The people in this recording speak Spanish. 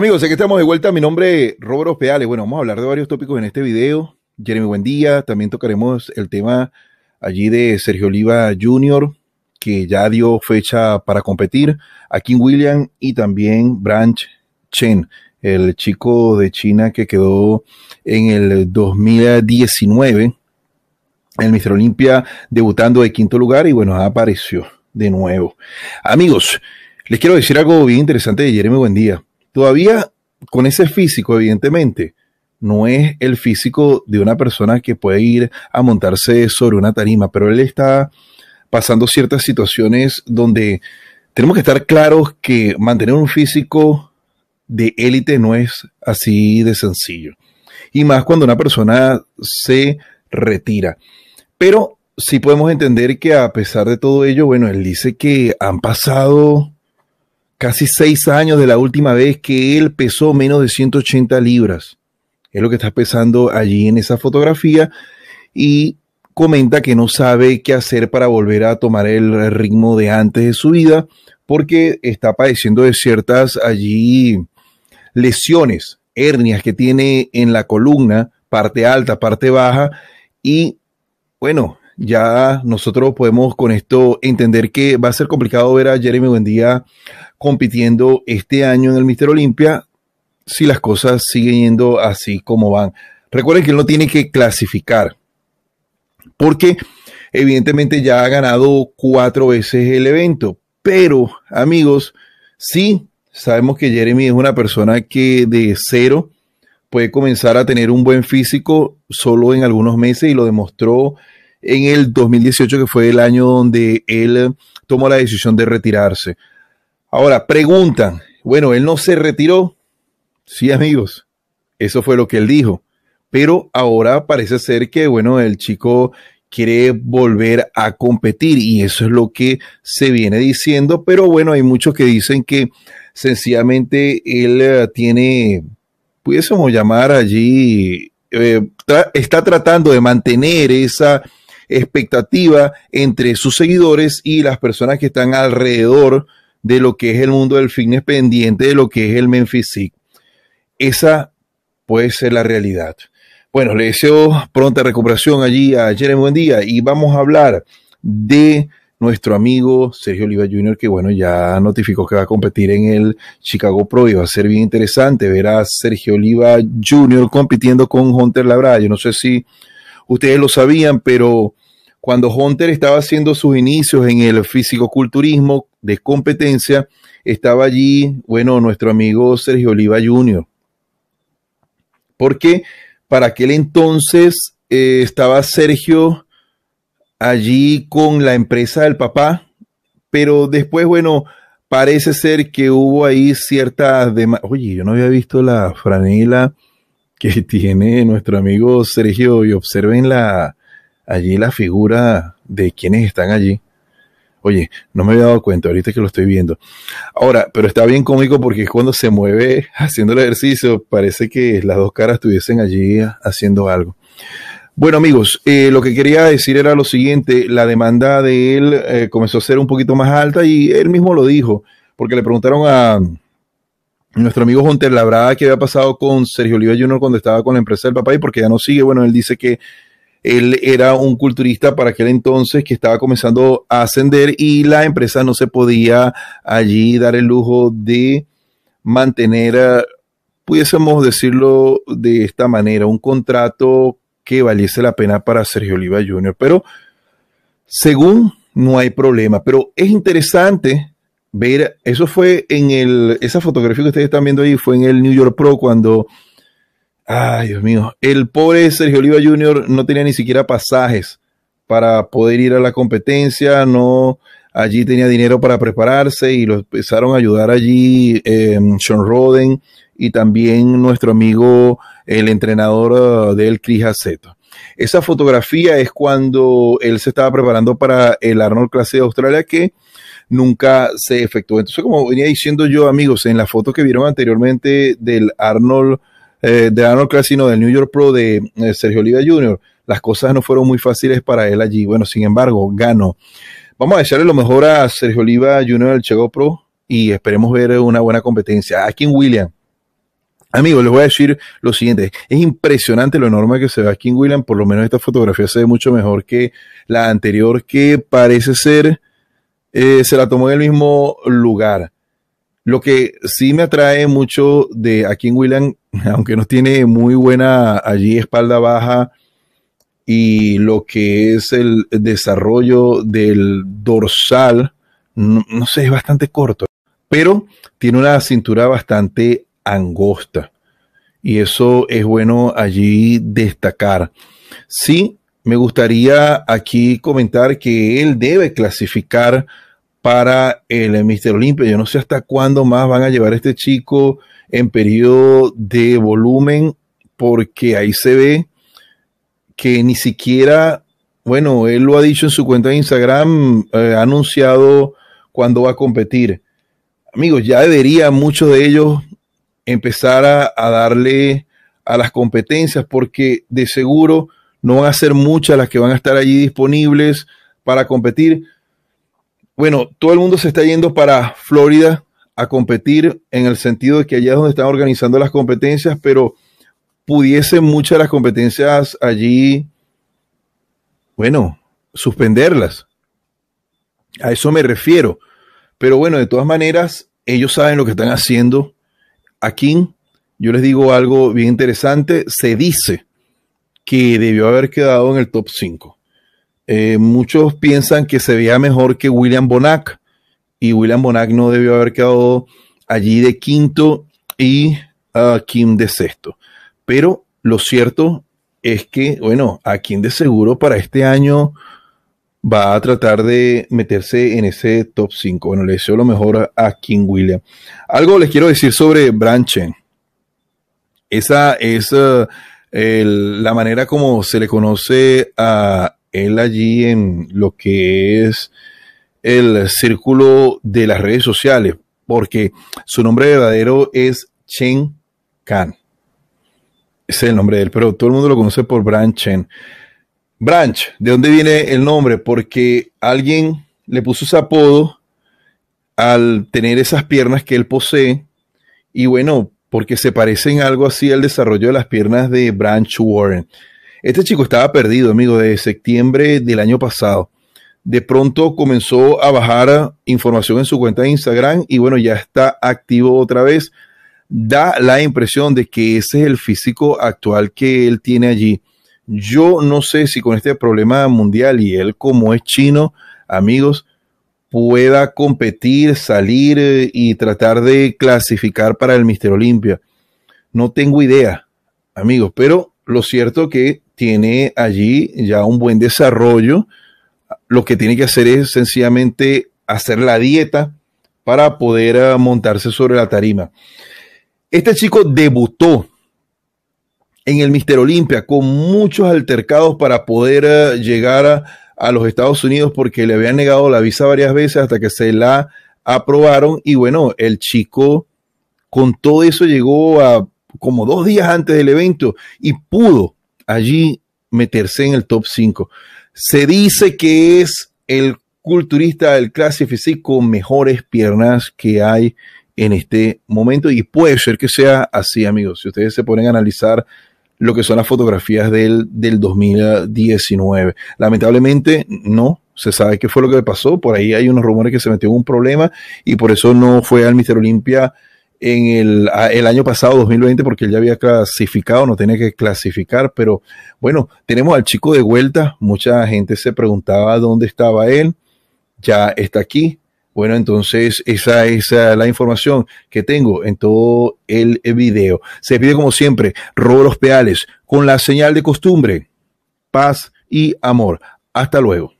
Amigos, aquí estamos de vuelta. Mi nombre es Roberto Peales. Bueno, vamos a hablar de varios tópicos en este video. Jeremy, buen día. También tocaremos el tema allí de Sergio Oliva Jr., que ya dio fecha para competir. A King William y también Branch Chen, el chico de China que quedó en el 2019 en el Mister Olimpia debutando de quinto lugar y bueno, apareció de nuevo. Amigos, les quiero decir algo bien interesante de Jeremy Buendía. Todavía con ese físico, evidentemente, no es el físico de una persona que puede ir a montarse sobre una tarima, pero él está pasando ciertas situaciones donde tenemos que estar claros que mantener un físico de élite no es así de sencillo. Y más cuando una persona se retira. Pero sí podemos entender que a pesar de todo ello, bueno, él dice que han pasado casi seis años de la última vez que él pesó menos de 180 libras. Es lo que está pesando allí en esa fotografía y comenta que no sabe qué hacer para volver a tomar el ritmo de antes de su vida porque está padeciendo de ciertas allí lesiones, hernias que tiene en la columna, parte alta, parte baja y bueno, ya nosotros podemos con esto entender que va a ser complicado ver a Jeremy Buendía compitiendo este año en el Mister Olimpia si las cosas siguen yendo así como van. Recuerden que él no tiene que clasificar porque evidentemente ya ha ganado cuatro veces el evento. Pero amigos, sí, sabemos que Jeremy es una persona que de cero puede comenzar a tener un buen físico solo en algunos meses y lo demostró en el 2018, que fue el año donde él tomó la decisión de retirarse. Ahora, preguntan, bueno, él no se retiró. Sí, amigos, eso fue lo que él dijo. Pero ahora parece ser que, bueno, el chico quiere volver a competir y eso es lo que se viene diciendo. Pero bueno, hay muchos que dicen que sencillamente él eh, tiene, pudiésemos llamar allí, eh, está tratando de mantener esa expectativa entre sus seguidores y las personas que están alrededor de lo que es el mundo del fitness pendiente de lo que es el Memphis Esa puede ser la realidad. Bueno, le deseo pronta recuperación allí a Jeremy Buendía y vamos a hablar de nuestro amigo Sergio Oliva Jr., que bueno, ya notificó que va a competir en el Chicago Pro y va a ser bien interesante ver a Sergio Oliva Jr. compitiendo con Hunter Labrada. Yo no sé si ustedes lo sabían, pero cuando Hunter estaba haciendo sus inicios en el físico-culturismo de competencia, estaba allí, bueno, nuestro amigo Sergio Oliva Jr. Porque para aquel entonces eh, estaba Sergio allí con la empresa del papá, pero después, bueno, parece ser que hubo ahí cierta... Oye, yo no había visto la franela que tiene nuestro amigo Sergio y observen la, allí la figura de quienes están allí. Oye, no me había dado cuenta, ahorita que lo estoy viendo. Ahora, pero está bien cómico porque cuando se mueve haciendo el ejercicio, parece que las dos caras estuviesen allí haciendo algo. Bueno amigos, eh, lo que quería decir era lo siguiente, la demanda de él eh, comenzó a ser un poquito más alta y él mismo lo dijo, porque le preguntaron a nuestro amigo Hunter Labrada qué había pasado con Sergio Oliva Jr. cuando estaba con la empresa del papá y porque ya no sigue, bueno, él dice que él era un culturista para aquel entonces que estaba comenzando a ascender y la empresa no se podía allí dar el lujo de mantener, eh, pudiésemos decirlo de esta manera, un contrato que valiese la pena para Sergio Oliva Jr. Pero según no hay problema, pero es interesante ver, eso fue en el, esa fotografía que ustedes están viendo ahí fue en el New York Pro cuando Ay, Dios mío. El pobre Sergio Oliva Jr. no tenía ni siquiera pasajes para poder ir a la competencia, no allí tenía dinero para prepararse y lo empezaron a ayudar allí em, Sean Roden y también nuestro amigo el entrenador uh, del Chris Aceto. Esa fotografía es cuando él se estaba preparando para el Arnold Classic de Australia que nunca se efectuó. Entonces, como venía diciendo yo, amigos, en la foto que vieron anteriormente del Arnold eh, de Arnold Classic, sino del New York Pro de eh, Sergio Oliva Jr., las cosas no fueron muy fáciles para él allí. Bueno, sin embargo, ganó. Vamos a desearle lo mejor a Sergio Oliva Jr. del Chicago Pro y esperemos ver una buena competencia. A King William, Amigos, les voy a decir lo siguiente. Es impresionante lo enorme que se ve aquí en William. Por lo menos esta fotografía se ve mucho mejor que la anterior, que parece ser, eh, se la tomó en el mismo lugar. Lo que sí me atrae mucho de aquí en William, aunque no tiene muy buena allí espalda baja y lo que es el desarrollo del dorsal, no, sé, es bastante corto, pero tiene una cintura bastante angosta. Y eso es bueno allí destacar. Sí, me gustaría aquí comentar que él debe clasificar para el Mister Olimpia. Yo no sé hasta cuándo más van a llevar a este chico en periodo de volumen, porque ahí se ve que ni siquiera, bueno, él lo ha dicho en su cuenta de Instagram, eh, ha anunciado cuándo va a competir. Amigos, ya debería muchos de ellos empezar a, darle a las competencias porque de seguro no van a ser muchas las que van a estar allí disponibles para competir. Bueno, todo el mundo se está yendo para Florida a competir en el sentido de que allá es donde están organizando las competencias, pero pudiesen muchas de las competencias allí, bueno, suspenderlas. A eso me refiero. Pero bueno, de todas maneras, ellos saben lo que están haciendo aquí yo les digo algo bien interesante. Se dice que debió haber quedado en el top 5. Eh, muchos piensan que se veía mejor que William Bonac y William Bonac no debió haber quedado allí de quinto y uh, Kim de sexto. Pero lo cierto es que, bueno, a Kim de seguro para este año va a tratar de meterse en ese top 5. Bueno, le deseo lo mejor a King William. Algo les quiero decir sobre Branchen. Esa es uh, la manera como se le conoce a él allí en lo que es el círculo de las redes sociales, porque su nombre verdadero es Chen Kan. Ese es el nombre de él, pero todo el mundo lo conoce por Branchen. Branch, ¿de dónde viene el nombre? Porque alguien le puso ese apodo al tener esas piernas que él posee y bueno, porque se parecen algo así al desarrollo de las piernas de Branch Warren. Este chico estaba perdido, amigo, de septiembre del año pasado. De pronto comenzó a bajar información en su cuenta de Instagram y bueno, ya está activo otra vez. Da la impresión de que ese es el físico actual que él tiene allí. Yo no sé si con este problema mundial y él como es chino, amigos, pueda competir, salir eh, y tratar de clasificar para el Mister Olimpia. No tengo idea, amigos, pero lo cierto que tiene allí ya un buen desarrollo. Lo que tiene que hacer es sencillamente hacer la dieta para poder eh, montarse sobre la tarima. Este chico debutó en el Mister Olimpia con muchos altercados para poder eh, llegar a, a, los Estados Unidos porque le habían negado la visa varias veces hasta que se la aprobaron y bueno, el chico con todo eso llegó a como dos días antes del evento y pudo allí meterse en el top 5. Se dice que es el culturista del clase físico con mejores piernas que hay en este momento y puede ser que sea así, amigos. Si ustedes se ponen a analizar lo que son las fotografías del, del 2019. Lamentablemente no se sabe qué fue lo que pasó. Por ahí hay unos rumores que se metió un problema y por eso no fue al Mister Olimpia en el, el, año pasado, 2020, porque él ya había clasificado, no tenía que clasificar, pero bueno, tenemos al chico de vuelta, mucha gente se preguntaba dónde estaba él, ya está aquí, bueno, entonces esa es la información que tengo en todo el video. Se pide como siempre, robo los peales con la señal de costumbre, paz y amor. Hasta luego.